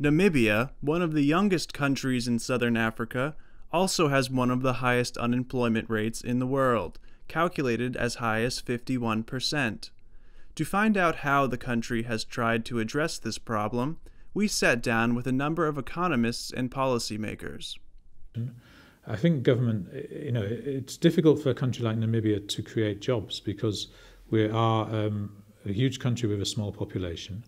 Namibia, one of the youngest countries in southern Africa, also has one of the highest unemployment rates in the world, calculated as high as 51%. To find out how the country has tried to address this problem, we sat down with a number of economists and policymakers. I think government, you know, it's difficult for a country like Namibia to create jobs because we are um, a huge country with a small population.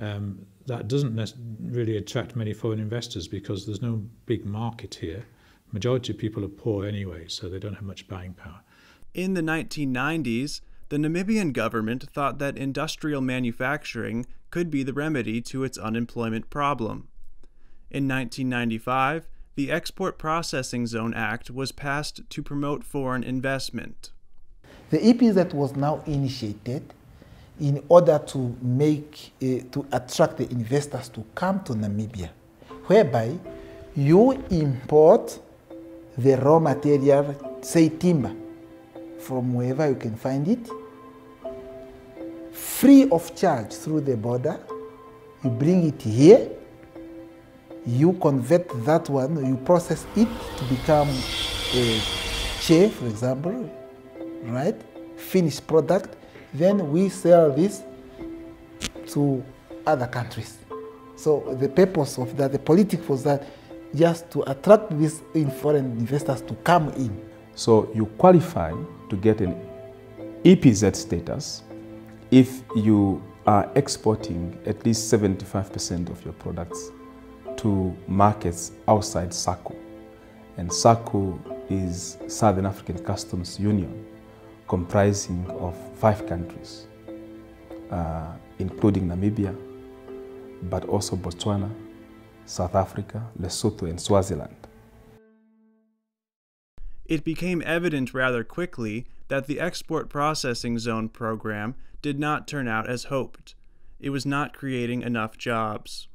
Um, that doesn't really attract many foreign investors because there's no big market here. Majority of people are poor anyway, so they don't have much buying power. In the 1990s, the Namibian government thought that industrial manufacturing could be the remedy to its unemployment problem. In 1995, the Export Processing Zone Act was passed to promote foreign investment. The EPZ was now initiated in order to make uh, to attract the investors to come to Namibia, whereby you import the raw material, say timber, from wherever you can find it, free of charge through the border. You bring it here, you convert that one, you process it to become a chair, for example, right? Finished product. Then we sell this to other countries. So the purpose of that, the politics was that just to attract these in foreign investors to come in. So you qualify to get an EPZ status if you are exporting at least 75% of your products to markets outside SACU. And SACU is Southern African Customs Union, comprising of five countries, uh, including Namibia, but also Botswana, South Africa, Lesotho, and Swaziland. It became evident rather quickly that the Export Processing Zone program did not turn out as hoped. It was not creating enough jobs.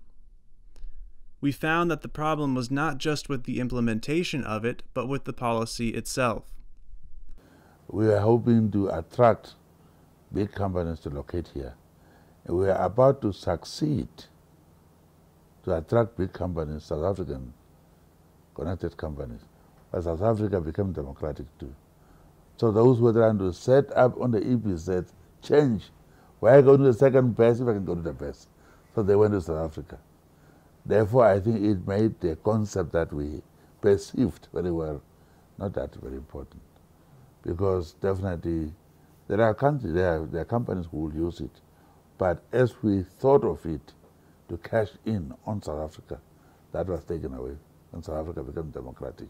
We found that the problem was not just with the implementation of it, but with the policy itself. We are hoping to attract big companies to locate here. We are about to succeed to attract big companies, South African connected companies. But South Africa became democratic too. So those who are trying to set up on the EP EPZ change. Why go to the second best if I can go to the best? So they went to South Africa. Therefore, I think it made the concept that we perceived very well not that very important. Because definitely there are countries, there are, there are companies who will use it. But as we thought of it to cash in on South Africa, that was taken away and South Africa became democratic.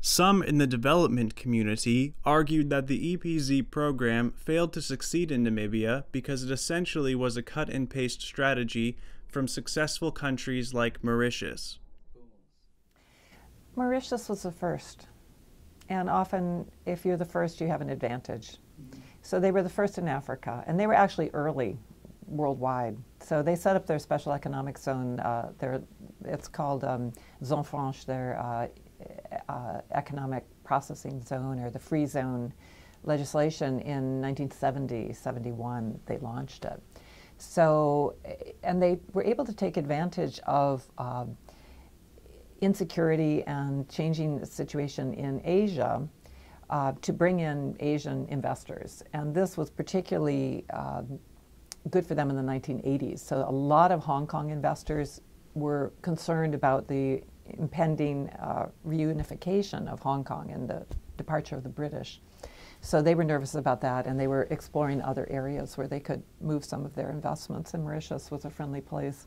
Some in the development community argued that the EPZ program failed to succeed in Namibia because it essentially was a cut and paste strategy from successful countries like Mauritius. Mauritius was the first. And often, if you're the first, you have an advantage. So they were the first in Africa, and they were actually early worldwide. So they set up their special economic zone. Uh, their, it's called um, Zone Franche, their uh, uh, economic processing zone or the free zone legislation in 1970, 71, they launched it. So, and they were able to take advantage of uh, insecurity and changing the situation in Asia uh, to bring in Asian investors. And this was particularly uh, good for them in the 1980s. So a lot of Hong Kong investors were concerned about the impending uh, reunification of Hong Kong and the departure of the British. So they were nervous about that, and they were exploring other areas where they could move some of their investments, and Mauritius was a friendly place.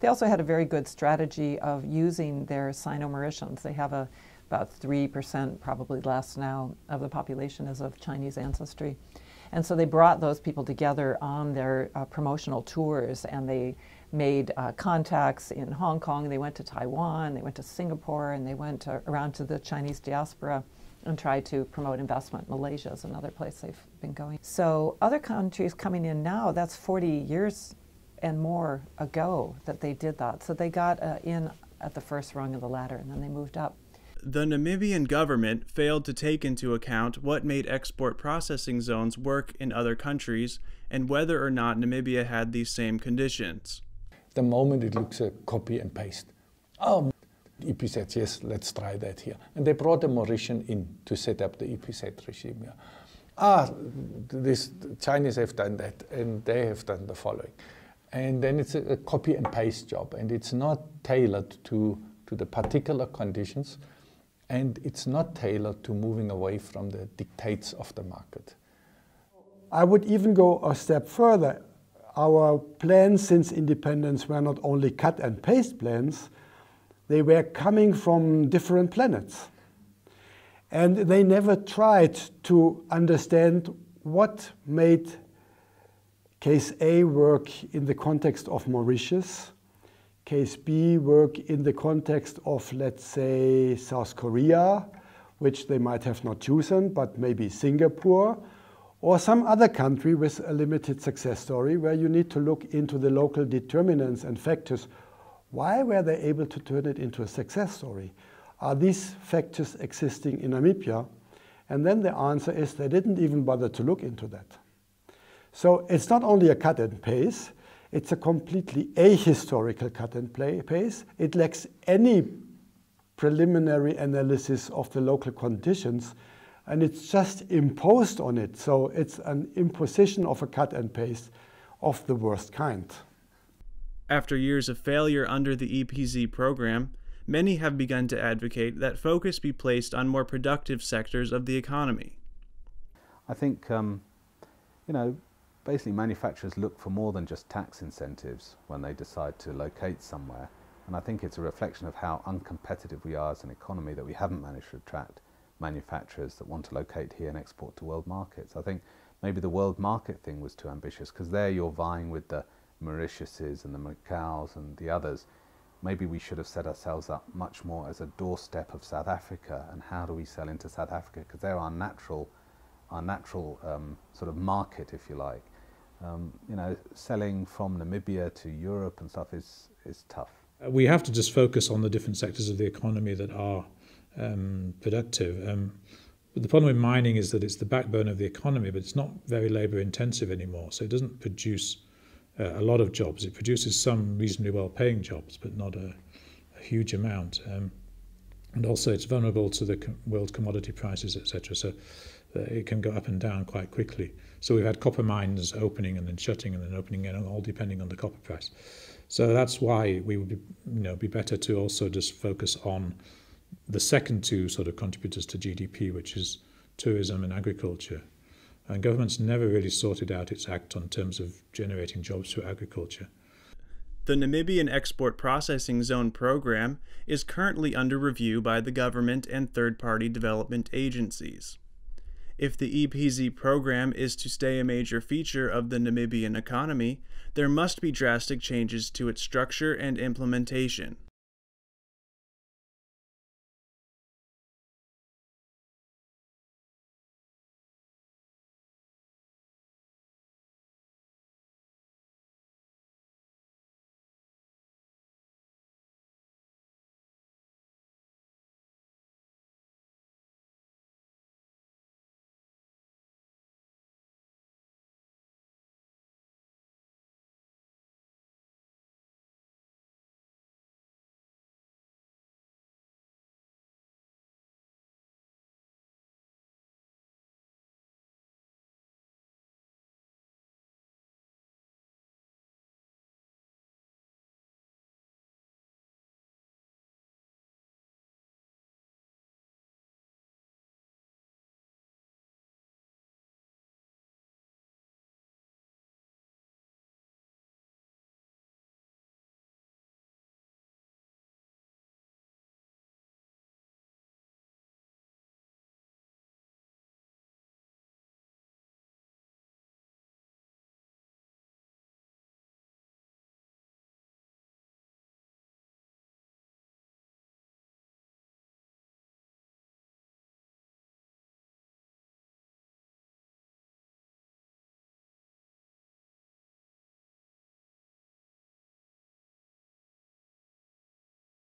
They also had a very good strategy of using their Sino-Mauritians. They have a, about 3%, probably less now, of the population is of Chinese ancestry. And so they brought those people together on their uh, promotional tours, and they made uh, contacts in Hong Kong, they went to Taiwan, they went to Singapore, and they went to, around to the Chinese diaspora and tried to promote investment. Malaysia is another place they've been going. So other countries coming in now, that's 40 years and more ago that they did that. So they got uh, in at the first rung of the ladder and then they moved up. The Namibian government failed to take into account what made export processing zones work in other countries and whether or not Namibia had these same conditions. the moment it looks a copy and paste. Oh, EPZ, yes, let's try that here. And they brought a Mauritian in to set up the EPZ regime here. Ah, this the Chinese have done that, and they have done the following. And then it's a, a copy and paste job, and it's not tailored to, to the particular conditions, and it's not tailored to moving away from the dictates of the market. I would even go a step further. Our plans since independence were not only cut and paste plans, they were coming from different planets. And they never tried to understand what made case A work in the context of Mauritius, case B work in the context of, let's say, South Korea, which they might have not chosen, but maybe Singapore, or some other country with a limited success story where you need to look into the local determinants and factors. Why were they able to turn it into a success story? Are these factors existing in Namibia? And then the answer is they didn't even bother to look into that. So it's not only a cut and paste, it's a completely ahistorical cut and paste. It lacks any preliminary analysis of the local conditions and it's just imposed on it. So it's an imposition of a cut and paste of the worst kind. After years of failure under the EPZ program, many have begun to advocate that focus be placed on more productive sectors of the economy. I think, um, you know, basically manufacturers look for more than just tax incentives when they decide to locate somewhere. And I think it's a reflection of how uncompetitive we are as an economy that we haven't managed to attract manufacturers that want to locate here and export to world markets. I think maybe the world market thing was too ambitious because there you're vying with the Mauritiuses and the Macaus and the others. Maybe we should have set ourselves up much more as a doorstep of South Africa and how do we sell into South Africa because they're our natural, our natural um, sort of market, if you like. um, you know, selling from Namibia to Europe and stuff is, is tough. Uh, we have to just focus on the different sectors of the economy that are um, productive. Um, but the problem with mining is that it's the backbone of the economy, but it's not very labour intensive anymore. So it doesn't produce uh, a lot of jobs. It produces some reasonably well paying jobs, but not a, a huge amount. Um, and also it's vulnerable to the world commodity prices, etc. So uh, it can go up and down quite quickly. So we've had copper mines opening and then shutting and then opening again, all depending on the copper price. So that's why we would be, you know, be better to also just focus on the second two sort of contributors to GDP, which is tourism and agriculture. And government's never really sorted out its act on terms of generating jobs through agriculture. The Namibian Export Processing Zone program is currently under review by the government and third party development agencies. If the EPZ program is to stay a major feature of the Namibian economy, there must be drastic changes to its structure and implementation.